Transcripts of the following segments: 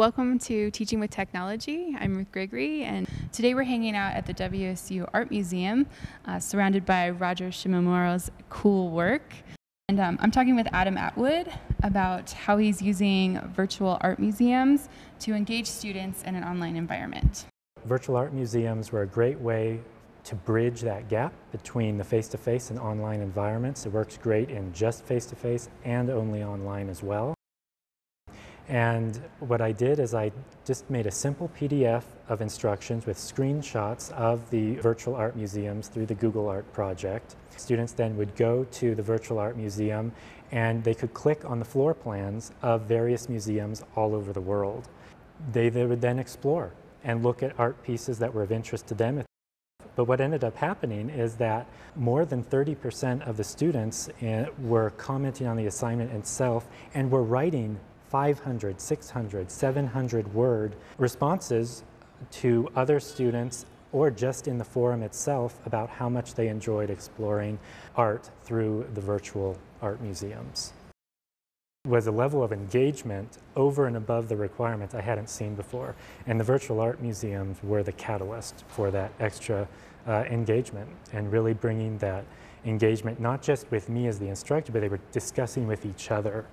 Welcome to Teaching with Technology. I'm Ruth Gregory, and today we're hanging out at the WSU Art Museum, uh, surrounded by Roger Shimomura's cool work. And um, I'm talking with Adam Attwood about how he's using virtual art museums to engage students in an online environment. Virtual art museums were a great way to bridge that gap between the face-to-face and online environments. It works great in just face-to-face -face and only online as well. And what I did is I just made a simple PDF of instructions with screenshots of the virtual art museums through the Google Art project. Students then would go to the virtual art museum and they could click on the floor plans of various museums all over the world. They, they would then explore and look at art pieces that were of interest to them. But what ended up happening is that more than 30% of the students eh, were commenting on the assignment itself and were writing 500, 600, 700 word responses to other students or just in the forum itself about how much they enjoyed exploring art through the virtual art museums. Was a level of engagement over and above the requirements I hadn't seen before. And the virtual art museums were the catalyst for that extra uh, engagement and really bringing that engagement not just with me as the instructor, but they were discussing with each other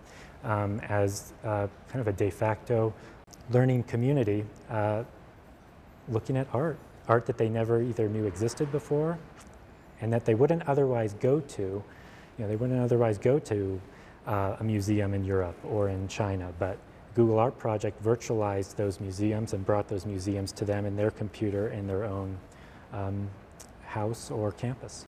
um, as uh, kind of a de facto learning community uh, looking at art, art that they never either knew existed before and that they wouldn't otherwise go to. You know, they wouldn't otherwise go to uh, a museum in Europe or in China, but Google Art Project virtualized those museums and brought those museums to them in their computer in their own um, house or campus.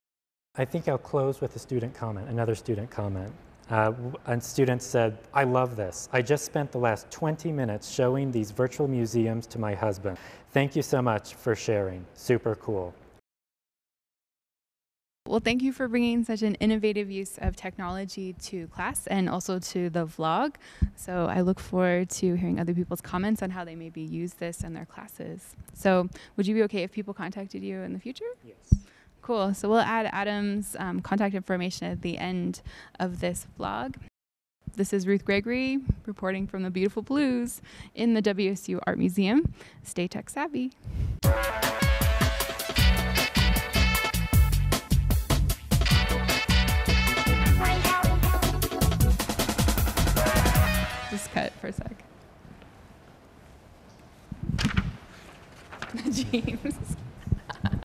I think I'll close with a student comment, another student comment. Uh, a student said, I love this. I just spent the last 20 minutes showing these virtual museums to my husband. Thank you so much for sharing. Super cool. Well, thank you for bringing such an innovative use of technology to class and also to the vlog. So I look forward to hearing other people's comments on how they maybe use this in their classes. So would you be okay if people contacted you in the future? Yes. Cool. So we'll add Adam's um, contact information at the end of this vlog. This is Ruth Gregory reporting from the beautiful blues in the WSU Art Museum. Stay tech savvy. James.